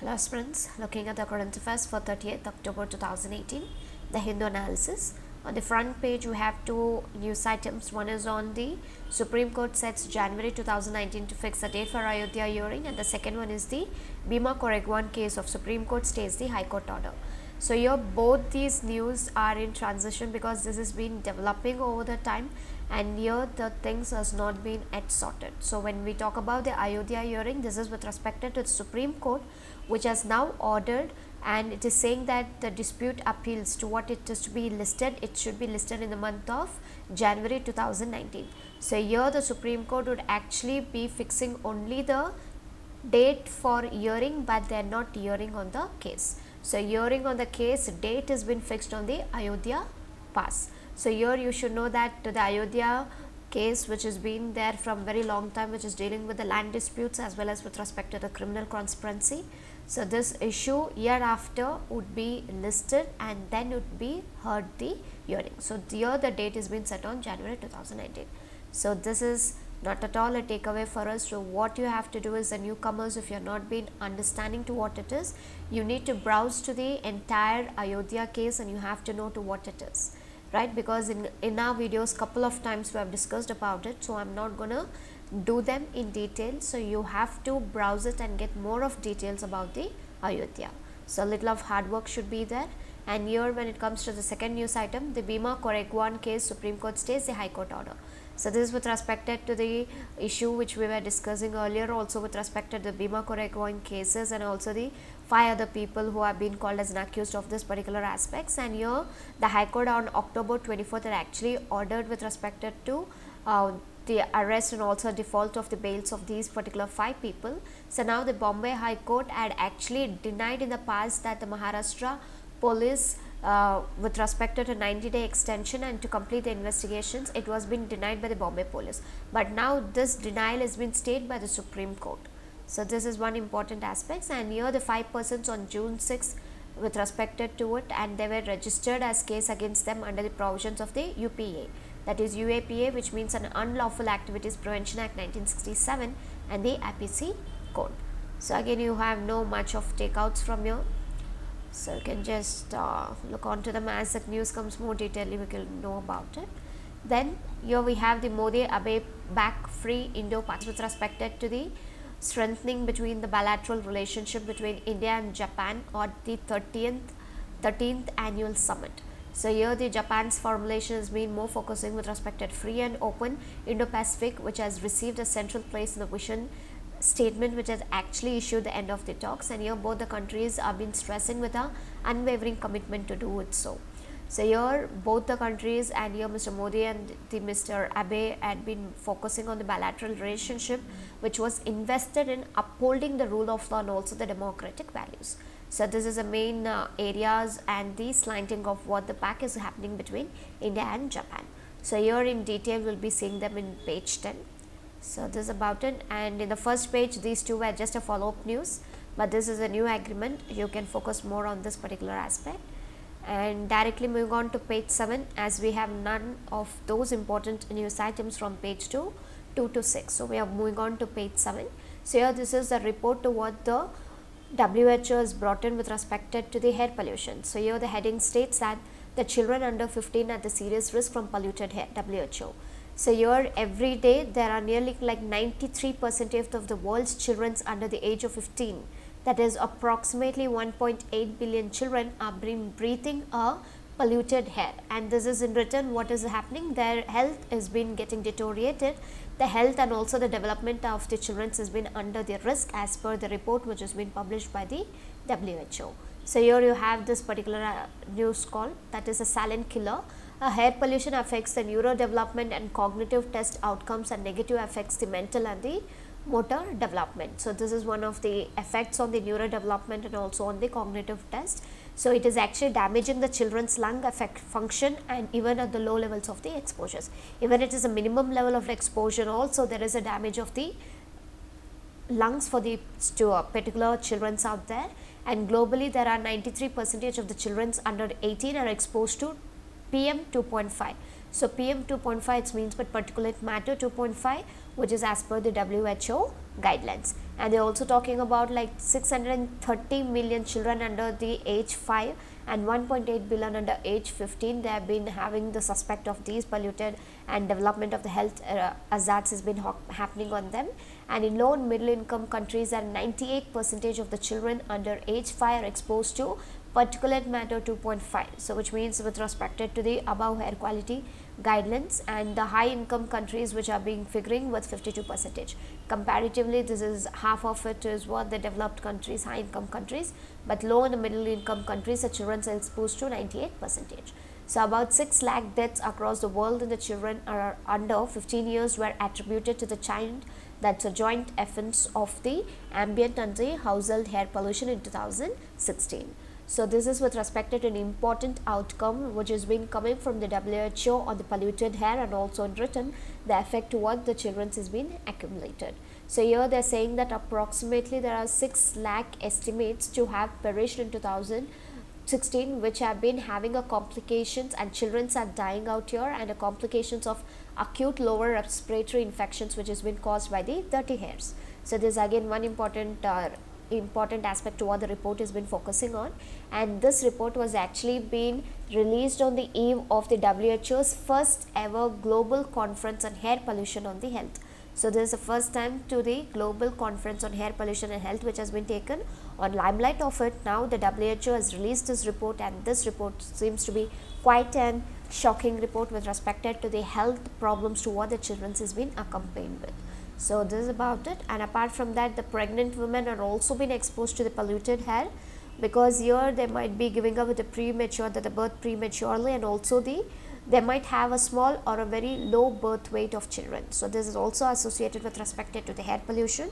Hello friends, looking at the current affairs for 30th October 2018, the Hindu analysis. On the front page, we have two news items. One is on the Supreme Court sets January 2019 to fix a date for Ayodhya hearing, and the second one is the Bhima Koregaon case of Supreme Court stays the High Court order. So here both these news are in transition because this has been developing over the time and here the things has not been yet sorted. So when we talk about the Ayodhya hearing, this is with respect to the Supreme Court which has now ordered and it is saying that the dispute appeals to what it is to be listed, it should be listed in the month of January 2019. So here the Supreme Court would actually be fixing only the date for hearing but they are not hearing on the case. So, hearing on the case date has been fixed on the Ayodhya pass. So, here you should know that the Ayodhya case which has been there from very long time which is dealing with the land disputes as well as with respect to the criminal conspiracy. So, this issue year after would be listed and then it would be heard the hearing. So, here the date has been set on January 2019. So, this is not at all a takeaway for us. So, what you have to do is the newcomers if you are not been understanding to what it is, you need to browse to the entire Ayodhya case and you have to know to what it is right because in, in our videos couple of times we have discussed about it. So, I am not going to do them in detail. So, you have to browse it and get more of details about the Ayodhya. So, a little of hard work should be there and here when it comes to the second news item the Bhima Koregaon case Supreme Court stays the High Court order. So, this is with respect to the issue which we were discussing earlier also with respect to the Bhima Koregaon cases and also the five other people who have been called as an accused of this particular aspects and here the High Court on October 24th had actually ordered with respect to uh, the arrest and also default of the bails of these particular five people. So, now the Bombay High Court had actually denied in the past that the Maharashtra police uh, with respect to a 90 day extension and to complete the investigations it was being denied by the Bombay police. But now this denial has been stayed by the Supreme Court. So, this is one important aspect and here the 5 persons on June 6 with respect to it and they were registered as case against them under the provisions of the UPA that is UAPA which means an Unlawful Activities Prevention Act 1967 and the APC code. So, again you have no much of takeouts from here. So, you can just uh, look onto them as the news comes more detailedly we can know about it. Then here we have the Modi Abe back free Indo with respect to the strengthening between the bilateral relationship between India and Japan or the 13th 13th annual summit. So, here the Japan's formulation has been more focusing with respect to free and open Indo-Pacific which has received a central place in the vision statement which has actually issued the end of the talks and here both the countries have been stressing with a unwavering commitment to do it so. So, here both the countries and here Mr. Modi and the Mr. Abe had been focusing on the bilateral relationship which was invested in upholding the rule of law and also the democratic values. So, this is the main uh, areas and the slanting of what the pack is happening between India and Japan. So, here in detail we will be seeing them in page 10. So, this is about it and in the first page these two were just a follow up news, but this is a new agreement you can focus more on this particular aspect and directly moving on to page 7 as we have none of those important news items from page 2 2 to 6. So, we are moving on to page 7. So, here this is the report to what the WHO has brought in with respect to the air pollution. So, here the heading states that the children under 15 at the serious risk from polluted air WHO. So, here every day there are nearly like 93 percent of the world's children under the age of 15 that is approximately 1.8 billion children are breathing a polluted air and this is in return what is happening their health has been getting deteriorated the health and also the development of the children has been under the risk as per the report which has been published by the WHO. So, here you have this particular uh, news call that is a silent killer. Uh, air pollution affects the neurodevelopment and cognitive test outcomes and negative affects the mental and the motor development. So, this is one of the effects on the neurodevelopment and also on the cognitive test. So, it is actually damaging the children's lung effect function and even at the low levels of the exposures. Even it is a minimum level of exposure also there is a damage of the lungs for the particular children's out there and globally there are 93 percentage of the children's under 18 are exposed to PM 2.5. So, PM 2.5 it means but particulate matter 2.5 which is as per the WHO guidelines and they're also talking about like 630 million children under the age 5 and 1.8 billion under age 15 they have been having the suspect of these polluted and development of the health uh, hazards has been happening on them. And in low and middle income countries are 98 percentage of the children under age 5 are exposed to particulate matter 2.5 so which means with respect to the above air quality guidelines and the high income countries which are being figuring with 52 percentage. Comparatively this is half of it is what the developed countries, high income countries, but low and middle income countries the children are exposed to 98 percentage. So about 6 lakh deaths across the world in the children are under 15 years were attributed to the child that's a joint offense of the ambient and the household air pollution in 2016. So, this is with respect to an important outcome which has been coming from the WHO on the polluted air and also in written the effect what the children's has been accumulated. So, here they are saying that approximately there are 6 lakh estimates to have perished in 2016 which have been having a complications and children's are dying out here and the complications of acute lower respiratory infections which has been caused by the dirty hairs. So, this is again one important uh, important aspect to what the report has been focusing on and this report was actually been released on the eve of the WHO's first ever global conference on air pollution on the health. So, this is the first time to the global conference on air pollution and health which has been taken on limelight of it. Now, the WHO has released this report and this report seems to be quite an shocking report with respect to the health problems to what the children has been accompanied with. So, this is about it and apart from that the pregnant women are also been exposed to the polluted air because here they might be giving up with the premature that the birth prematurely and also the they might have a small or a very low birth weight of children. So, this is also associated with respect to the air pollution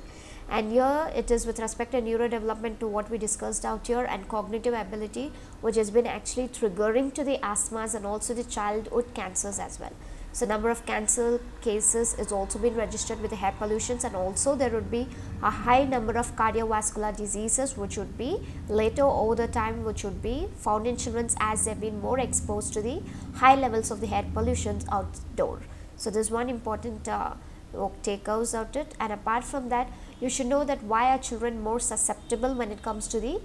and here it is with respect to neurodevelopment to what we discussed out here and cognitive ability which has been actually triggering to the asthmas and also the childhood cancers as well. So, number of cancer cases is also been registered with the air pollutions and also there would be a high number of cardiovascular diseases which would be later over the time which would be found in children as they have been more exposed to the high levels of the air pollutions outdoor. So, this one important uh, takeaways out it and apart from that you should know that why are children more susceptible when it comes to the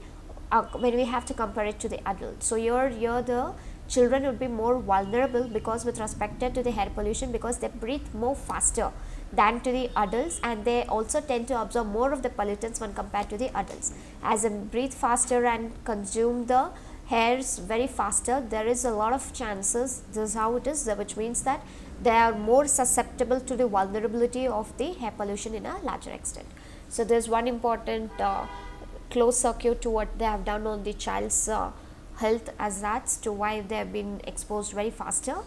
uh, when we have to compare it to the adults. So, here, here the children would be more vulnerable because with respect to the air pollution because they breathe more faster than to the adults and they also tend to absorb more of the pollutants when compared to the adults. As they breathe faster and consume the hairs very faster, there is a lot of chances, this is how it is, which means that they are more susceptible to the vulnerability of the air pollution in a larger extent. So, there is one important uh, closed circuit to what they have done on the child's uh, health hazards to why they have been exposed very faster.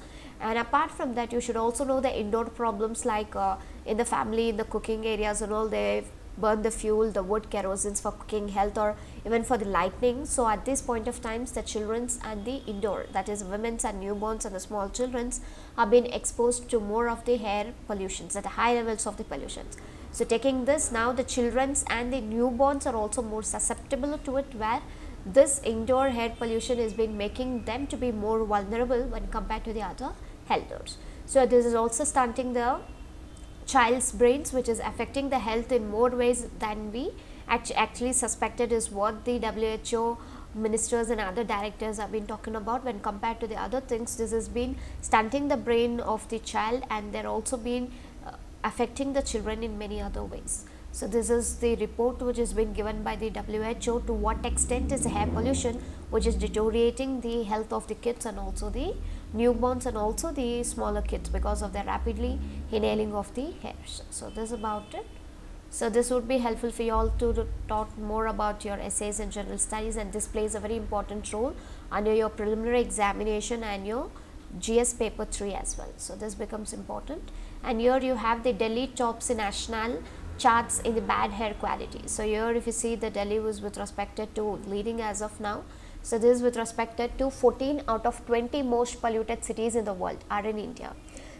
And apart from that you should also know the indoor problems like uh, in the family in the cooking areas and all they burn the fuel the wood kerosene for cooking health or even for the lightning. So at this point of times the children's and the indoor that is women's and newborns and the small children's have been exposed to more of the air pollutions at the high levels of the pollutions so taking this now the children's and the newborns are also more susceptible to it where this indoor air pollution has been making them to be more vulnerable when compared to the other elders. So, this is also stunting the child's brains which is affecting the health in more ways than we actually suspected is what the WHO ministers and other directors have been talking about when compared to the other things this has been stunting the brain of the child and they're also been uh, affecting the children in many other ways. So, this is the report which has been given by the WHO to what extent is air pollution which is deteriorating the health of the kids and also the newborns and also the smaller kids because of the rapidly inhaling of the hairs. So, this is about it. So, this would be helpful for you all to talk more about your essays and general studies and this plays a very important role under your preliminary examination and your GS paper 3 as well. So, this becomes important and here you have the Delhi Topsy National charts in the bad air quality. So, here if you see the Delhi was with respect to leading as of now. So, this is with respect to 14 out of 20 most polluted cities in the world are in India.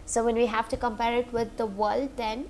So, when we have to compare it with the world then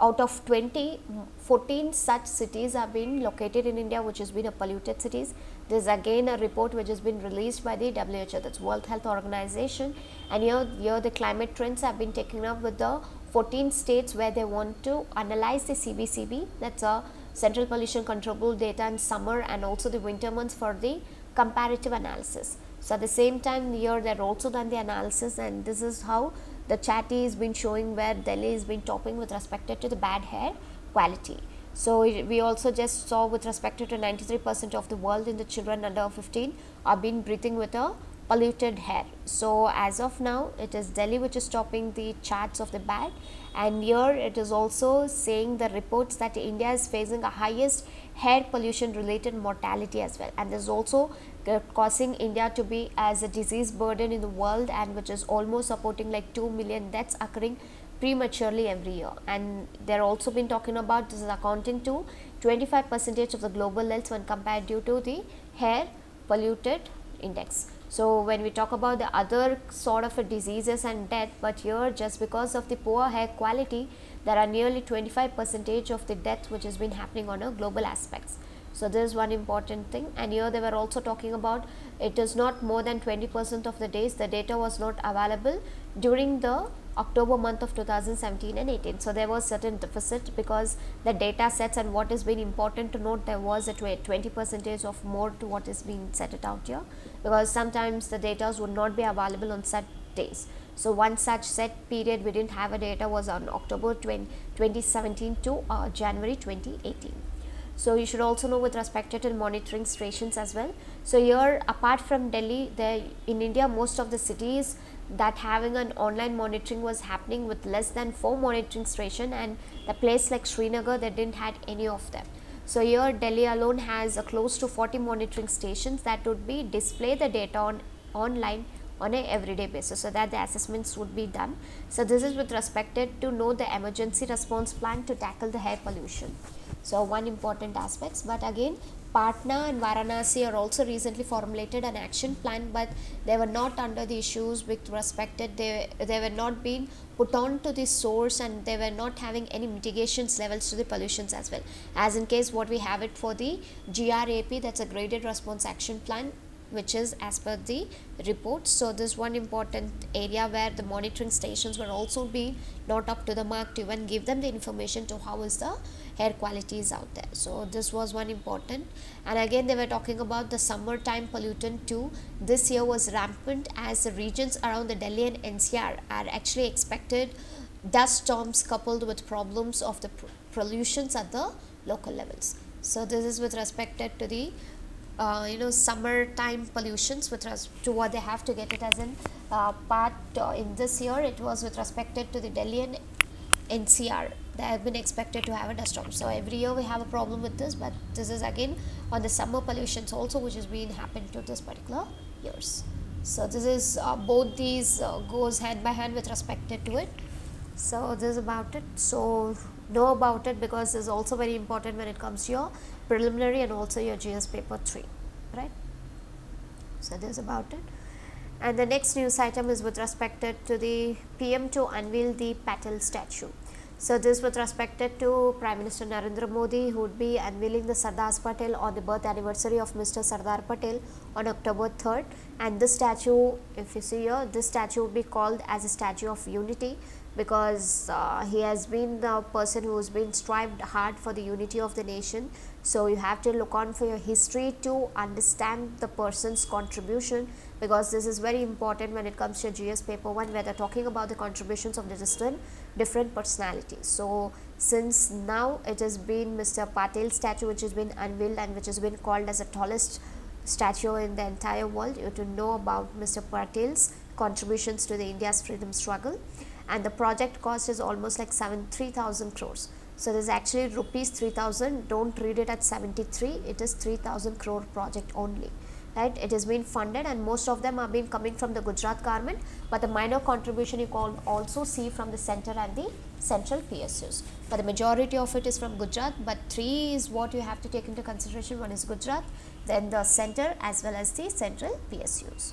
out of 20, 14 such cities have been located in India which has been a polluted cities. There is again a report which has been released by the WHO that is World Health Organization and here, here the climate trends have been taken up with the 14 states where they want to analyze the CPCB that is a central pollution control Board data in summer and also the winter months for the comparative analysis. So, at the same time here they are also done the analysis and this is how the chart is been showing where Delhi is been topping with respect to the bad hair quality. So, we also just saw with respect to 93 percent of the world in the children under 15 are being breathing with a polluted hair. So, as of now it is Delhi which is topping the charts of the bad and here it is also saying the reports that India is facing the highest hair pollution related mortality as well. And this is also uh, causing India to be as a disease burden in the world and which is almost supporting like 2 million deaths occurring prematurely every year. And they are also been talking about this is accounting to 25 percentage of the global health when compared due to the hair polluted index. So, when we talk about the other sort of diseases and death, but here just because of the poor air quality, there are nearly 25 percentage of the death which has been happening on a global aspects. So, this is one important thing and here they were also talking about it is not more than 20 percent of the days the data was not available during the October month of 2017 and 18. So, there was certain deficit because the data sets and what is being important to note there was a 20 percentage of more to what is being set it out here because sometimes the data would not be available on set days. So, one such set period we did not have a data was on October 20, 2017 to uh, January 2018. So, you should also know with respect to monitoring stations as well. So, here apart from Delhi, there in India most of the cities that having an online monitoring was happening with less than 4 monitoring station and the place like Srinagar they did not had any of them. So, here Delhi alone has a close to 40 monitoring stations that would be display the data on online on a everyday basis so that the assessments would be done. So, this is with respect to know the emergency response plan to tackle the air pollution. So, one important aspects, but again Patna and Varanasi are also recently formulated an action plan, but they were not under the issues with respected. They they were not being put on to the source and they were not having any mitigations levels to the pollutions as well. As in case what we have it for the GRAP, that's a graded response action plan which is as per the report. So, this one important area where the monitoring stations were also being not up to the mark to even give them the information to how is the air quality is out there. So, this was one important and again they were talking about the summertime pollutant too. This year was rampant as the regions around the Delhi and NCR are actually expected dust storms coupled with problems of the pollutions at the local levels. So, this is with respect to the uh, you know summertime pollutions with respect to what they have to get it as in uh, part uh, in this year it was with respect to the Delhi and NCR they have been expected to have a dust storm. So every year we have a problem with this but this is again on the summer pollutions also which has been happened to this particular years. So this is uh, both these uh, goes hand by hand with respect to it. So this is about it. So know about it because it's also very important when it comes to your preliminary and also your GS paper 3 right. So this is about it. And the next news item is with respect to the PM to unveil the Patel statue. So, this with respect to Prime Minister Narendra Modi who would be unveiling the Sardar Patel on the birth anniversary of Mr. Sardar Patel on October 3rd and this statue if you see here this statue would be called as a statue of unity because uh, he has been the person who has been strived hard for the unity of the nation. So, you have to look on for your history to understand the person's contribution because this is very important when it comes to GS paper 1 where they are talking about the contributions of the different, different personalities. So, since now it has been Mr. Patel statue which has been unveiled and which has been called as the tallest statue in the entire world, you have to know about Mr. Patel's contributions to the India's freedom struggle and the project cost is almost like 7 3000 crores. So, this is actually rupees 3000 do not read it at 73 it is 3000 crore project only right it has been funded and most of them are being coming from the Gujarat government, but the minor contribution you can also see from the center and the central PSUs. But the majority of it is from Gujarat, but three is what you have to take into consideration one is Gujarat, then the center as well as the central PSUs.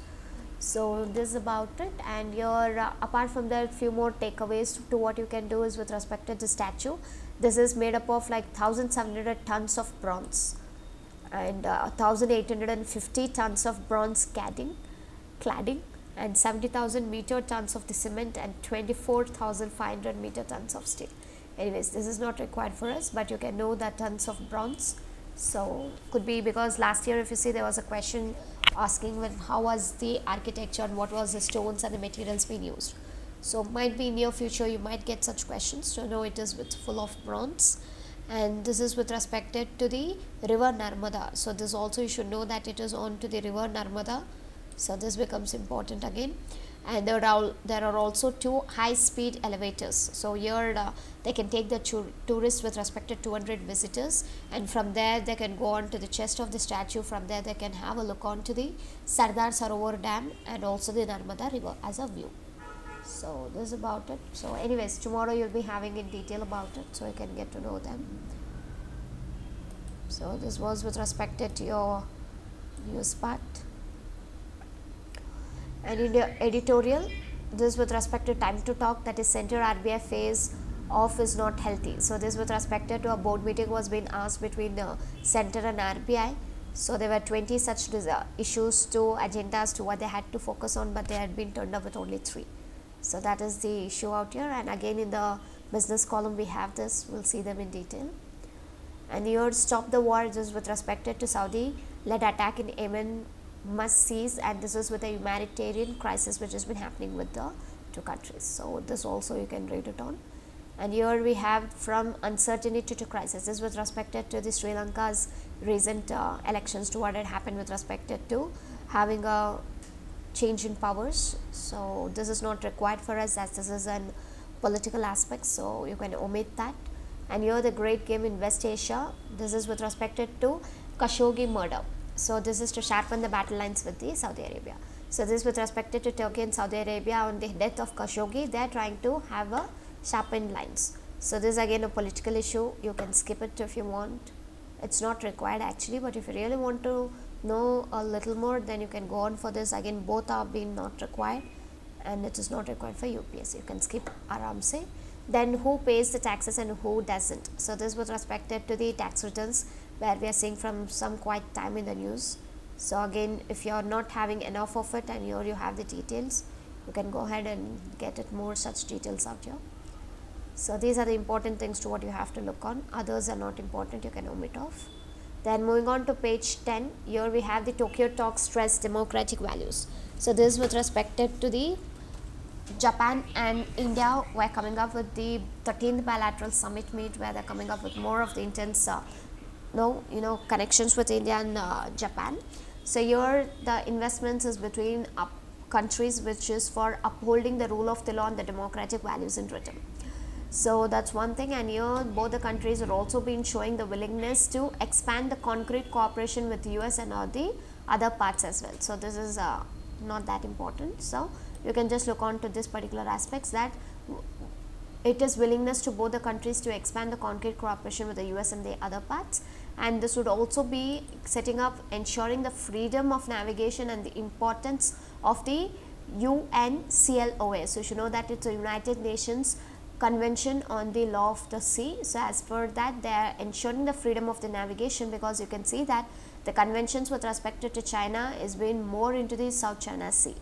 So, this is about it and your uh, apart from that few more takeaways to what you can do is with respect to the statue. This is made up of like 1700 tons of bronze and uh, 1850 tons of bronze cladding, cladding and 70,000 meter tons of the cement and 24,500 meter tons of steel. anyways this is not required for us but you can know that tons of bronze so could be because last year if you see there was a question asking when how was the architecture and what was the stones and the materials being used? So might be near future you might get such questions. So no it is with full of bronze. And this is with respected to the river Narmada. So this also you should know that it is on to the river Narmada. So this becomes important again and there are there are also two high speed elevators. So here uh, they can take the tourists with respect to 200 visitors and from there they can go on to the chest of the statue. From there they can have a look on to the Sardar Sarovar Dam and also the Narmada river as a view. So this is about it. So anyways tomorrow you'll be having in detail about it so you can get to know them. So this was with respect to your news part the editorial this with respect to time to talk that is center RBI phase off is not healthy. So this with respect to a board meeting was being asked between the center and RBI. So there were 20 such uh, issues to agendas to what they had to focus on but they had been turned up with only 3. So that is the issue out here and again in the business column we have this, we will see them in detail. And here stop the war just with respect to Saudi led attack in Yemen must cease and this is with a humanitarian crisis which has been happening with the two countries. So, this also you can read it on and here we have from uncertainty to crisis this was respected to the Sri Lanka's recent uh, elections to what had happened with respected to having a change in powers. So, this is not required for us as this is an political aspect. So, you can omit that and here the great game in West Asia this is with respected to Khashoggi murder. So, this is to sharpen the battle lines with the Saudi Arabia. So, this with respect to Turkey and Saudi Arabia on the death of Khashoggi, they are trying to have a sharpened lines. So, this is again a political issue, you can skip it if you want. It is not required actually, but if you really want to know a little more, then you can go on for this. Again, both are being not required and it is not required for UPS. You can skip Aramse. Then who pays the taxes and who doesn't. So, this with respect to the tax returns where we are seeing from some quite time in the news. So again if you are not having enough of it and here you have the details you can go ahead and get it more such details out here. So these are the important things to what you have to look on others are not important you can omit off. Then moving on to page 10 here we have the Tokyo talk stress democratic values. So this with respect to the Japan and India were coming up with the 13th bilateral summit meet where they're coming up with more of the intense uh, no you know connections with India and uh, Japan. So here the investments is between up countries which is for upholding the rule of the law and the democratic values in return. So that's one thing and here both the countries are also been showing the willingness to expand the concrete cooperation with US and all the other parts as well. So this is uh, not that important. So you can just look on to this particular aspects that it is willingness to both the countries to expand the concrete cooperation with the US and the other parts and this would also be setting up ensuring the freedom of navigation and the importance of the UNCLOS. So, you should know that it is a United Nations Convention on the Law of the Sea. So, as per that they are ensuring the freedom of the navigation because you can see that the conventions with respect to China is being more into the South China Sea.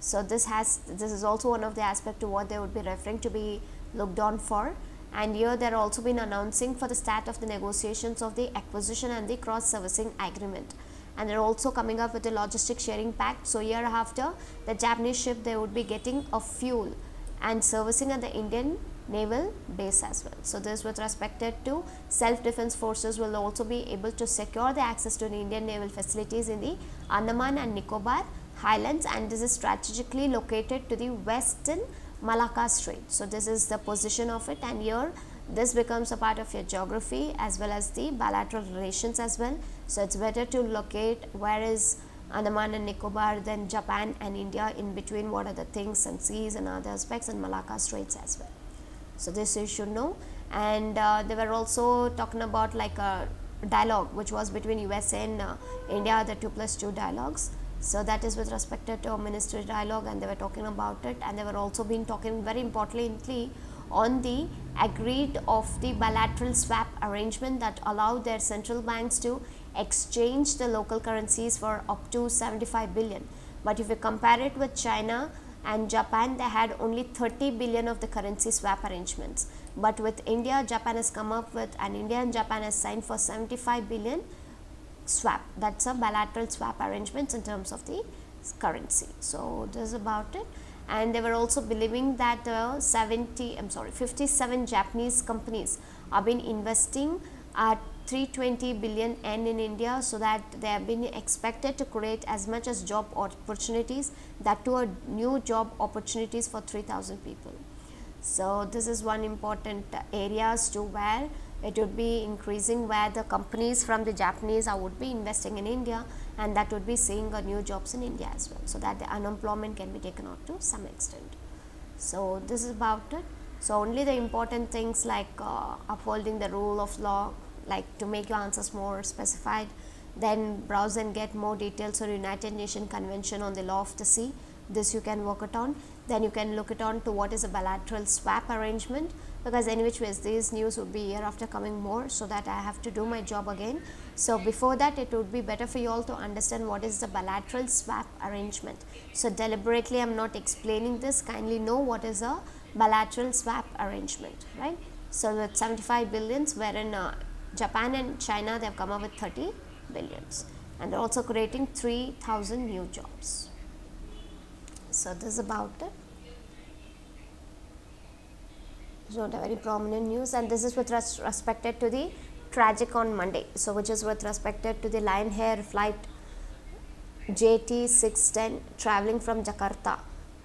So, this has this is also one of the aspect to what they would be referring to be looked on for and here they are also been announcing for the start of the negotiations of the acquisition and the cross servicing agreement and they are also coming up with a logistic sharing pact. So, year after the Japanese ship they would be getting a fuel and servicing at the Indian naval base as well. So, this with respect to self defense forces will also be able to secure the access to the Indian naval facilities in the Andaman and Nicobar Highlands and this is strategically located to the western Malacca Strait. So, this is the position of it and here this becomes a part of your geography as well as the bilateral relations as well. So, it is better to locate where is Andaman and Nicobar then Japan and India in between what are the things and seas and other aspects and Malacca Straits as well. So, this you should know and uh, they were also talking about like a dialogue which was between USA and uh, India the 2 plus 2 dialogues so, that is with respect to ministry dialogue and they were talking about it and they were also been talking very importantly on the agreed of the bilateral swap arrangement that allowed their central banks to exchange the local currencies for up to 75 billion. But if you compare it with China, and Japan they had only 30 billion of the currency swap arrangements. But with India, Japan has come up with and India and Japan has signed for 75 billion swap. That's a bilateral swap arrangements in terms of the currency. So, this is about it and they were also believing that uh, 70 I'm sorry 57 Japanese companies have been investing at 320 billion yen in India so that they have been expected to create as much as job opportunities that to a new job opportunities for 3000 people. So, this is one important areas to where it would be increasing where the companies from the Japanese are would be investing in India and that would be seeing a new jobs in India as well. So, that the unemployment can be taken out to some extent. So, this is about it. So, only the important things like uh, upholding the rule of law like to make your answers more specified then browse and get more details on United Nations Convention on the Law of the Sea. This you can work it on. Then you can look it on to what is a bilateral swap arrangement because any which ways these news would be year after coming more so that I have to do my job again. So, before that it would be better for you all to understand what is the bilateral swap arrangement. So, deliberately I am not explaining this kindly know what is a bilateral swap arrangement right. So, with 75 billions wherein uh, Japan and China they have come up with 30 billions and also creating 3000 new jobs. So, this is about it. It's not a very prominent news and this is with res respected to the tragic on Monday. So, which is with respected to the Lion Air flight JT 610 traveling from Jakarta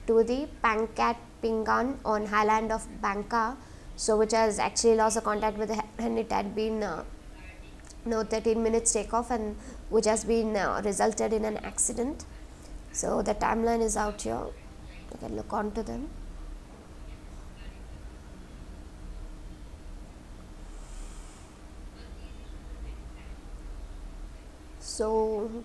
to the Pangkal Pinang on highland of Bangka so which has actually lost a contact with and it had been uh, no 13 minutes takeoff and which has been uh, resulted in an accident. So the timeline is out here you can look on to them. So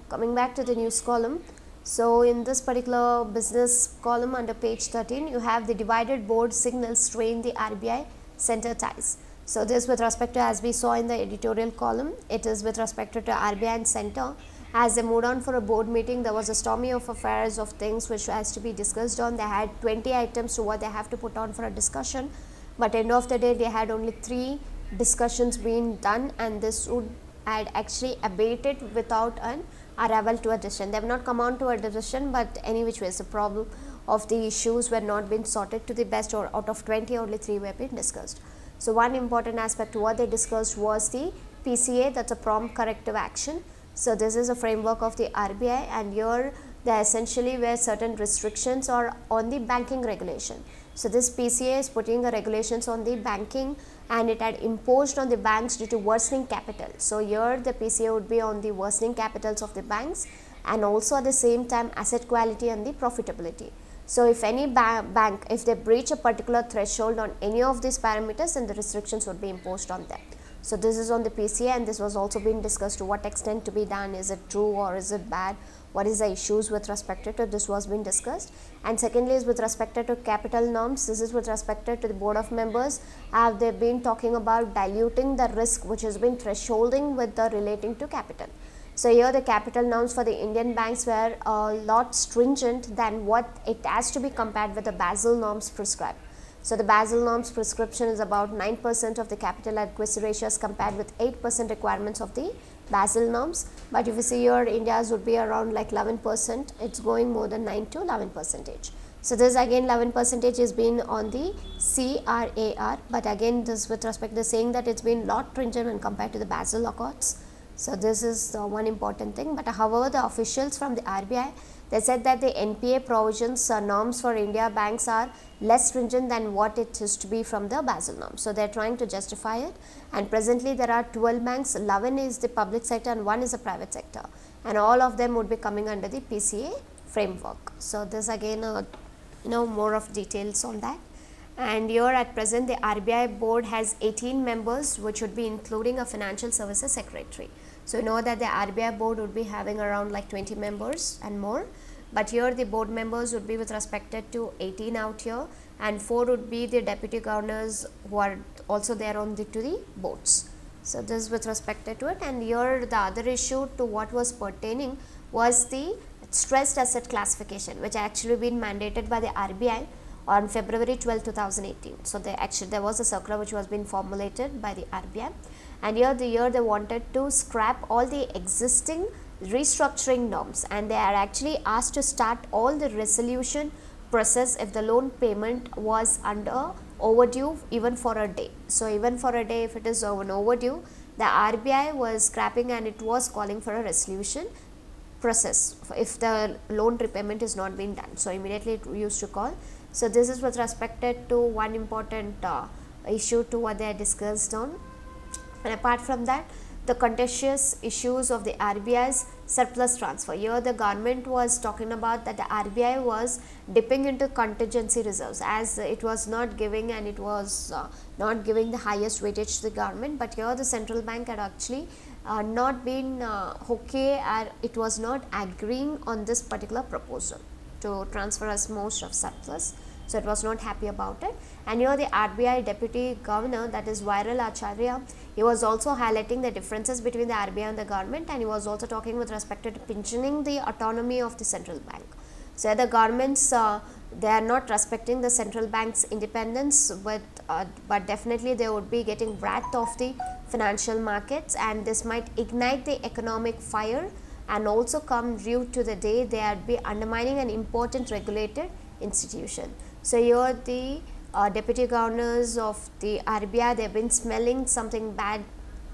coming back to the news column so, in this particular business column under page 13, you have the divided board signals strain the RBI center ties. So, this with respect to as we saw in the editorial column, it is with respect to RBI and center. As they moved on for a board meeting, there was a stormy of affairs of things which has to be discussed on. They had 20 items to what they have to put on for a discussion, but end of the day, they had only three discussions being done and this would had actually abated without an arrival to a decision. They have not come on to a decision, but any which ways the problem of the issues were not been sorted to the best or out of 20 only 3 were being discussed. So, one important aspect what they discussed was the PCA that is a prompt corrective action. So, this is a framework of the RBI and here there essentially were certain restrictions or on the banking regulation. So, this PCA is putting the regulations on the banking and it had imposed on the banks due to worsening capital. So, here the PCA would be on the worsening capitals of the banks and also at the same time asset quality and the profitability. So, if any ba bank if they breach a particular threshold on any of these parameters then the restrictions would be imposed on them. So, this is on the PCA and this was also being discussed to what extent to be done is it true or is it bad what is the issues with respect to this was being discussed and secondly is with respect to capital norms this is with respect to the board of members have they been talking about diluting the risk which has been thresholding with the relating to capital. So, here the capital norms for the Indian banks were a lot stringent than what it has to be compared with the Basel norms prescribed. So, the Basel norms prescription is about 9 percent of the capital adequacy ratios compared with 8 percent requirements of the Basel norms, but if you see your India's would be around like 11 percent, it is going more than 9 to 11 percentage. So, this again 11 percentage is been on the CRAR, but again this with respect to saying that it has been lot stringent when compared to the Basel Accords. So, this is the one important thing, but however the officials from the RBI they said that the NPA provisions uh, norms for India banks are less stringent than what it is to be from the Basel norm. So, they are trying to justify it and presently there are 12 banks, 11 is the public sector and 1 is the private sector and all of them would be coming under the PCA framework. So, this again uh, you know more of details on that and here at present the RBI board has 18 members which would be including a financial services secretary. So, you know that the RBI board would be having around like 20 members and more, but here the board members would be with respected to 18 out here and 4 would be the deputy governors who are also there on the to the boards. So, this is with respected to it and here the other issue to what was pertaining was the stressed asset classification which actually been mandated by the RBI on February 12, 2018. So, they actually there was a circular which was being formulated by the RBI and here the year they wanted to scrap all the existing restructuring norms and they are actually asked to start all the resolution process if the loan payment was under overdue even for a day. So, even for a day if it is an overdue the RBI was scrapping and it was calling for a resolution process if the loan repayment is not being done. So, immediately it used to call. So, this is with respect to one important uh, issue to what they discussed on and apart from that the contentious issues of the RBI's surplus transfer. Here the government was talking about that the RBI was dipping into contingency reserves as it was not giving and it was uh, not giving the highest weightage to the government, but here the central bank had actually uh, not been uh, okay and it was not agreeing on this particular proposal to transfer as most of surplus. So, it was not happy about it and here the RBI deputy governor that is Viral Acharya he was also highlighting the differences between the RBI and the government and he was also talking with respect to pinching the autonomy of the central bank. So, the governments uh, they are not respecting the central bank's independence but, uh, but definitely they would be getting wrath of the financial markets and this might ignite the economic fire and also come due to the day they are be undermining an important regulated institution. So, here the uh, deputy governors of the RBI they have been smelling something bad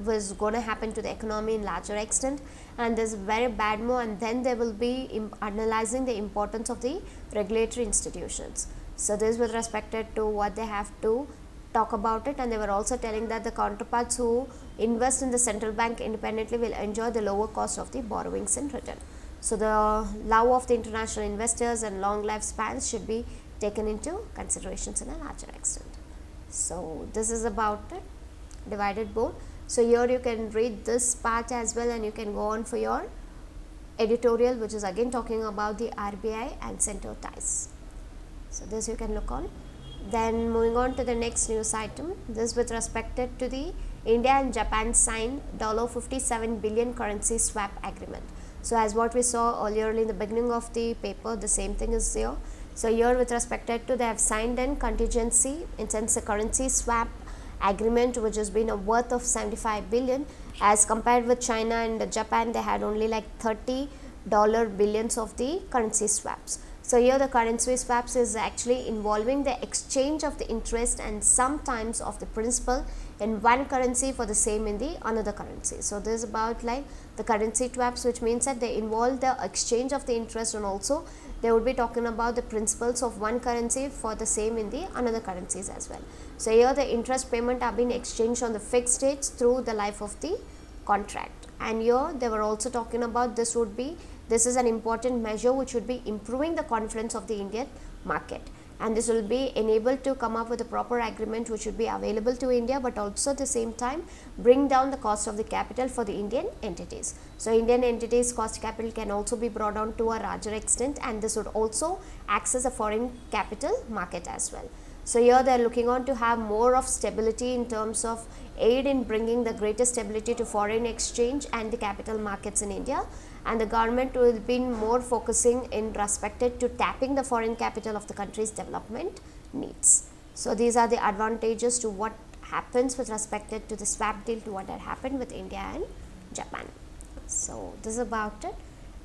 was going to happen to the economy in larger extent and there's very bad move and then they will be analyzing the importance of the regulatory institutions. So, this with respect to what they have to talk about it and they were also telling that the counterparts who invest in the central bank independently will enjoy the lower cost of the borrowings in return. So, the love of the international investors and long lifespans should be taken into considerations in a larger extent. So, this is about divided board. So, here you can read this part as well and you can go on for your editorial which is again talking about the RBI and center ties. So, this you can look on. Then moving on to the next news item, this with respect to the India and Japan signed 57 billion currency swap agreement. So, as what we saw earlier in the beginning of the paper, the same thing is there. So, here with respect to they have signed an contingency in sense a currency swap agreement which has been a worth of 75 billion as compared with China and Japan they had only like 30 dollar billions of the currency swaps. So, here the currency swaps is actually involving the exchange of the interest and sometimes of the principal in one currency for the same in the another currency. So, this is about like the currency swaps which means that they involve the exchange of the interest and also they would be talking about the principles of one currency for the same in the another currencies as well. So, here the interest payment are being exchanged on the fixed dates through the life of the contract and here they were also talking about this would be this is an important measure which would be improving the confidence of the Indian market and this will be enabled to come up with a proper agreement which would be available to India, but also at the same time bring down the cost of the capital for the Indian entities. So, Indian entities cost capital can also be brought down to a larger extent and this would also access a foreign capital market as well. So, here they are looking on to have more of stability in terms of aid in bringing the greater stability to foreign exchange and the capital markets in India and the government will be more focusing in respected to tapping the foreign capital of the country's development needs. So, these are the advantages to what happens with respected to the swap deal to what had happened with India and Japan. So, this is about it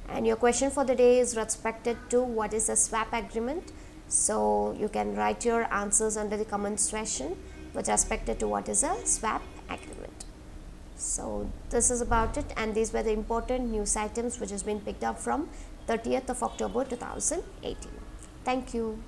and your question for the day is respected to what is a swap agreement. So, you can write your answers under the comment section with respect to what is a swap agreement. So, this is about it and these were the important news items which has been picked up from 30th of October 2018. Thank you.